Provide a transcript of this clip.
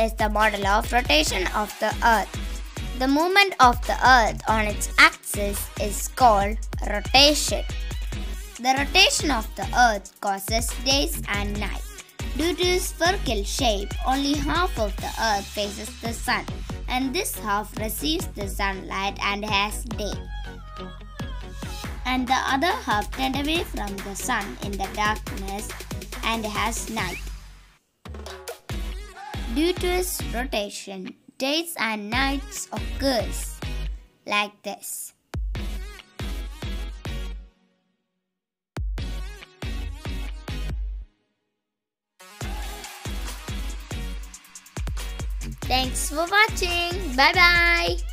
is the model of rotation of the earth. The movement of the earth on its axis is called rotation. The rotation of the earth causes days and night. Due to its spherical shape, only half of the earth faces the sun, and this half receives the sunlight and has day. And the other half turned away from the sun in the darkness and has night. Due to its rotation, days and nights occurs like this. Thanks for watching. Bye bye.